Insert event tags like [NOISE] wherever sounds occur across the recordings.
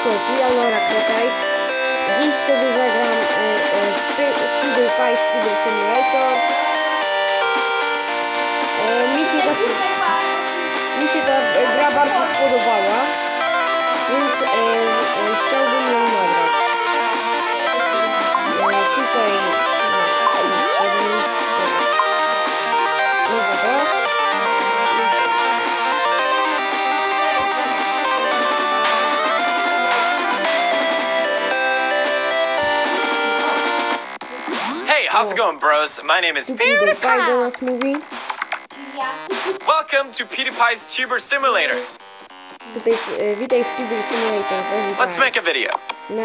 Tu ja Laura Kretaj. Dziś sobie zagram e, e, w w PewDiePie Speeder Simulator. E, mi, się ta, mi się ta gra bardzo spodobała, więc e, e, chciałbym ją how's it going, bros? My name is PewDiePie mówi. Welcome to PewDiePie's Tuber Simulator. Tutaj, witaj w Tuber Simulator. Let's make a video. Na,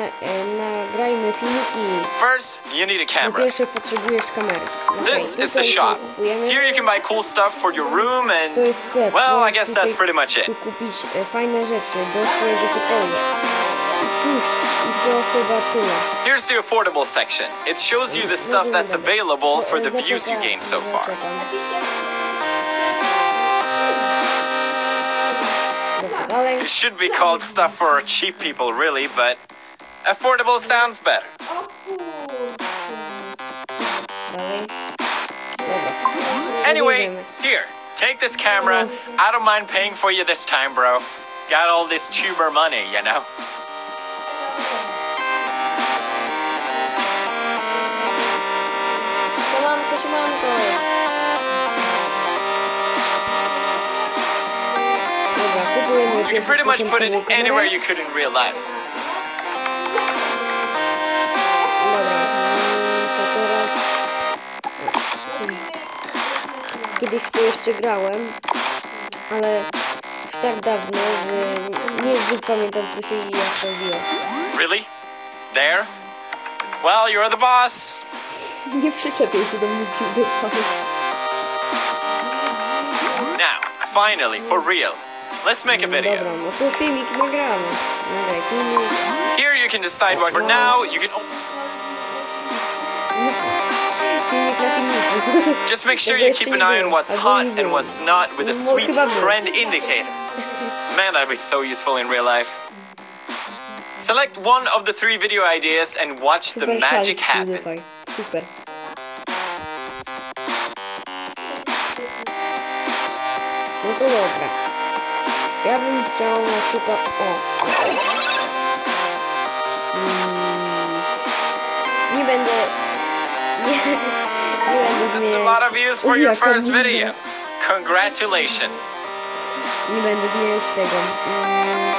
nagrajmy filmiki. First, you need a camera. pierwsze potrzebujesz kamery. This is the shop. Here you can buy cool stuff for your room To and, jest sklep. well, I guess that's pretty much it. Kupić fajne rzeczy do swojego pokoju. Here's the affordable section. It shows you the stuff that's available for the views you gained so far. It should be called stuff for cheap people, really, but affordable sounds better. Anyway, here, take this camera. I don't mind paying for you this time, bro. Got all this tuber money, you know? You can pretty much put it anywhere you could in real life. Dobra, to teraz... Kiedyś to jeszcze grałem, ale tak dawno, że niezbyt pamiętam co się i jak to robiło. Really? There? Well, you're the boss. Nie przyczepiaj się do mnie PewDiePie. Now, finally, for real, let's make a video. Dobra, no to filmik nagramy. Nagraj filmik. Here you can decide what. For now, you can Filmik na filmiku. just make sure you keep an eye on what's hot and what's not with a sweet trend indicator. Man, that'd be so useful in real life. Select one of the three video ideas and watch the magic happen. Super. No to dobra. Ja bym chciał na przykład... O! Mm, nie będę... Nie, nie będę That's a lot of views for your first video. Congratulations. Nie będę zmieniać tego. Mm,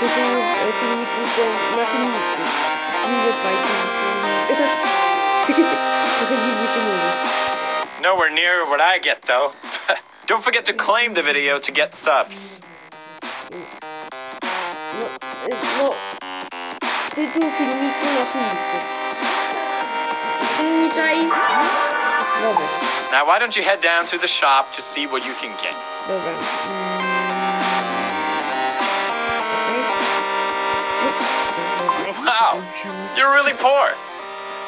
tytułów e, filmiku ten, na filmiku. PewDiePie. filmik. Trochę dziwnie się mówi. Nowhere near what I get though. Don't forget to claim the video to get subs. No, y, no, tytuł filmiku na filmiku. Nie czaisz? Dobra, Now, why don't you head down to the shop to see what you can get? dobra. Mm, Wow, you're really poor.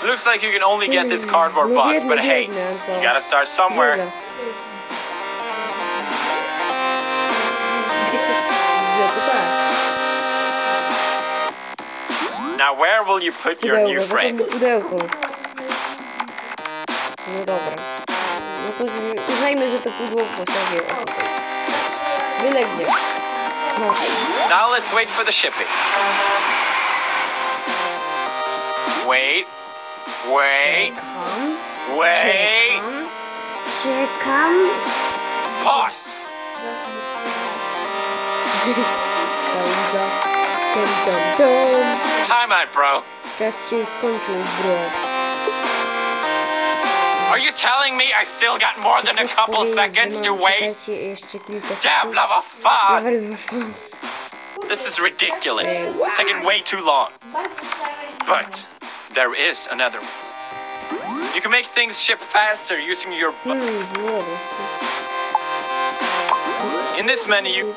Looks like you can only get this cardboard box, but hey, biedny, a co? you gotta start somewhere. Now, where will you put your new Pudełko, bo to friend? pudełko. No dobra. No to uznajmy, że to pudło postawię. Byle gdzie. No. Now, let's wait for the shipping. Wait, wait, Czekam. wait. Czekam. Pause. [LAUGHS] Pauza. Tam, tam, tam. Time out, bro. Czas się skończył, bro. Are you telling me I still got more than a couple seconds to wait? kilka sekund? Diablo fuck! Level dwa fan. This is ridiculous. It's taking way too long. But there is another one. You can make things ship faster using your. bu- Hmm. In this menu,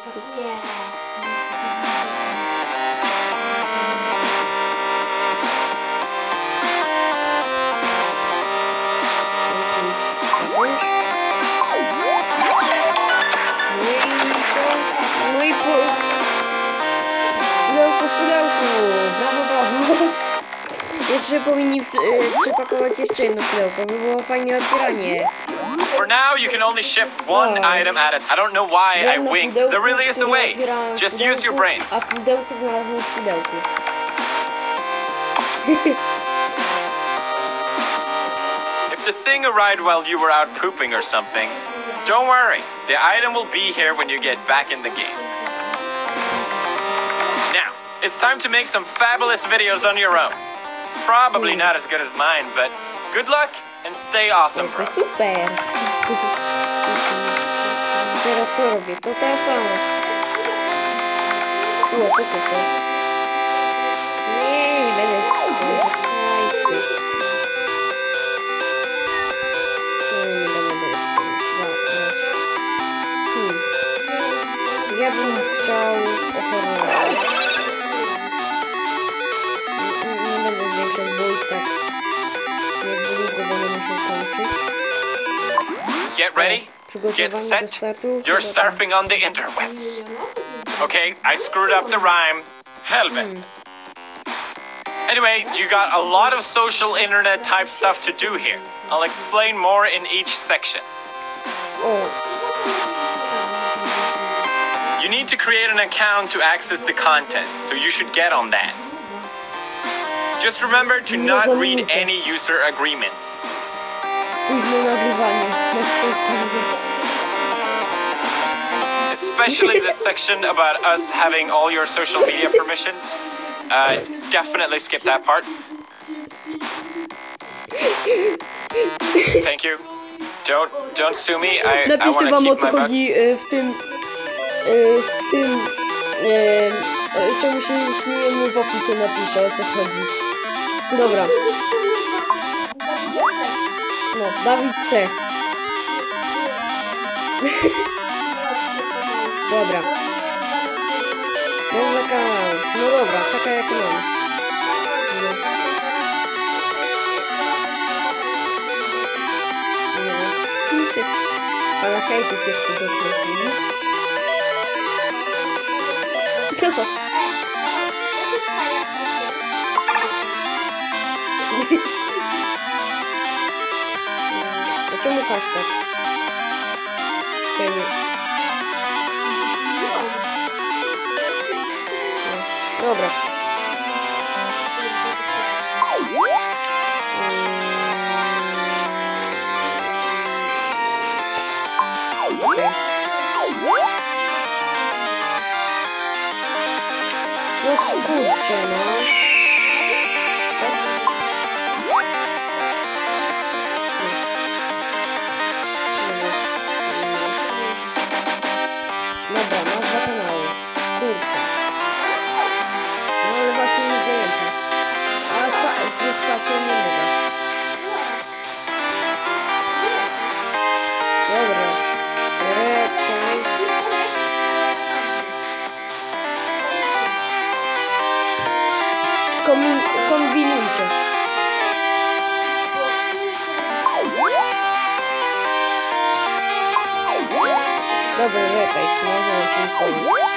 że powinni przypakować jeszcze jedno pudełko, by było fajne otwieranie. For now, you can only ship one Oh. item at a time. I don't know why I winked. There really is a way. Just use your brains. A pudełko znalazłem w pudełku. [LAUGHS] If the thing arrived while you were out pooping or something, don't worry. The item will be here when you get back in the game. Now, it's time to make some fabulous videos on your own. Probably not as good as mine, but good luck and stay awesome, bro. super. Get ready, get set. You're surfing on the interwebs. Okay, I screwed up the rhyme. Helmet. Anyway, you got a lot of social internet type stuff to do here. I'll explain more in each section. You need to create an account to access the content, so you should get on that. Just remember to not read any user agreements. Późne nagrywanie. Na spotkanie. Especially the section about us having all your social media permissions. Uh, definitely skip that part. Thank you. Don't don't sue me. I, I want to wam o keep co my buck. chodzi y, w tym... y, W tym... y, o Czemu się śmiejemy w opisie napiszę o co chodzi. Dobra. No, Dawid Czech. [LAUGHS] Dobra. Nazwa kanału. No dobra, taka jak mam. Ale hejtów jeszcze dotknęli. No. [LAUGHS] A czemu hashtag? Czekaj, nie. No, Dobra. Mm. Okej. No kurczę, no. Dobra, czekaj, może się pomóc.